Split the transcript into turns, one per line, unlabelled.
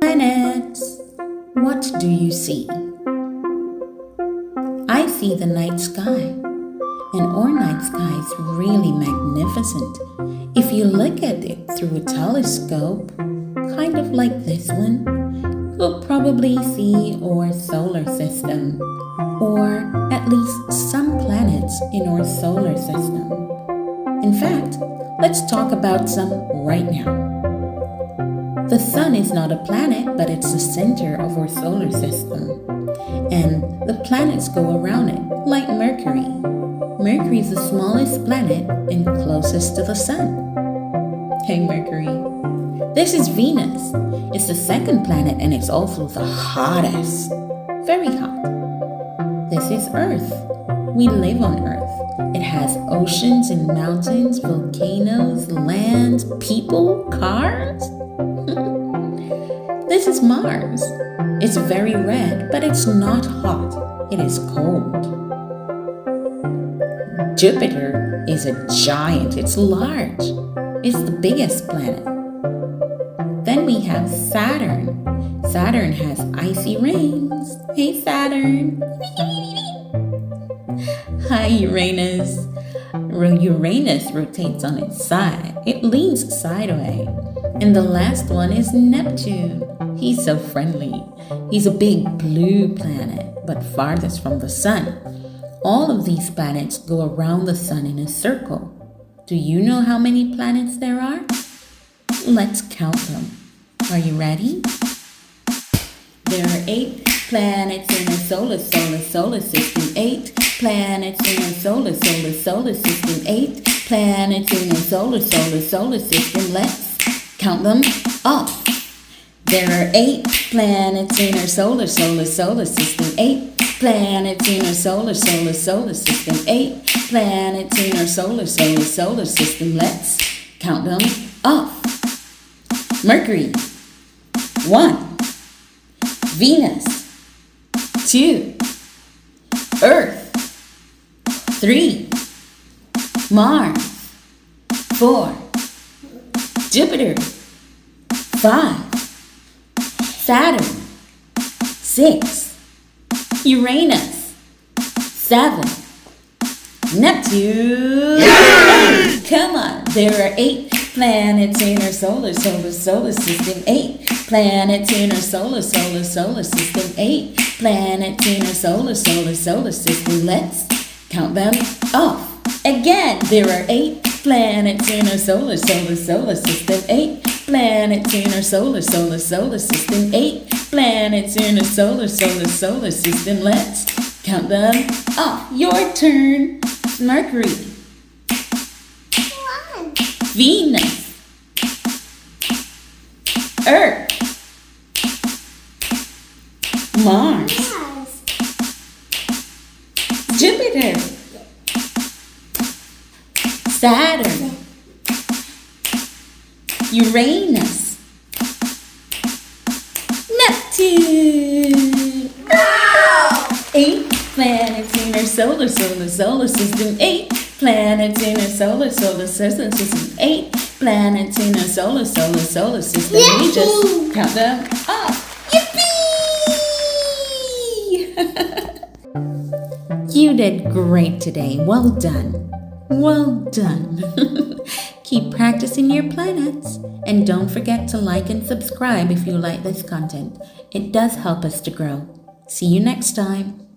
Planets, what do you see? I see the night sky, and our night sky is really magnificent. If you look at it through a telescope, kind of like this one, you'll probably see our solar system, or at least some planets in our solar system. In fact, let's talk about some right now. The sun is not a planet, but it's the center of our solar system. And the planets go around it, like Mercury. Mercury is the smallest planet and closest to the sun. Hey, Mercury. This is Venus. It's the second planet and it's also the hottest. Very hot. This is Earth. We live on Earth. Has oceans and mountains, volcanoes, land, people, cars. This is Mars. It's very red, but it's not hot. It is cold. Jupiter is a giant. It's large. It's the biggest planet. Then we have Saturn. Saturn has icy rings. Hey, Saturn. Hi, Uranus. Uranus rotates on its side. It leans sideways. And the last one is Neptune. He's so friendly. He's a big blue planet, but farthest from the sun. All of these planets go around the sun in a circle. Do you know how many planets there are? Let's count them. Are you ready? There are eight planets in the solar, solar, solar system. Eight planets in the solar, solar, solar system. Eight planets in the solar, solar, solar system. Let's Count them off. There are eight planets in our solar, solar, solar system. Eight planets in our solar, solar, solar system. Eight planets in our solar, solar, solar system. Let's count them off. Mercury, one. Venus, two. Earth, three. Mars, four. Jupiter, five. Saturn, six. Uranus, seven. Neptune, eight. Come on, there are eight planets in our solar, solar, solar system. Eight planets in our solar, solar, solar system. Eight planets in our solar, solar, solar system. Let's count them off. Again, there are eight planets in our solar, solar, solar system. Eight planets in our solar, solar, solar system. Eight planets in our solar, solar, solar system. Let's count them off. Your turn. Mercury.
One.
Venus. Earth. Mars.
Yes.
Jupiter. Saturn. Uranus. Neptune.
Wow.
Eight planets in our solar, solar, solar system. Eight planets in our solar, solar, solar system. Eight planets in our solar, solar, solar system. We just count them off. You did great today. Well done. Well done. Keep practicing your planets. And don't forget to like and subscribe if you like this content. It does help us to grow. See you next time.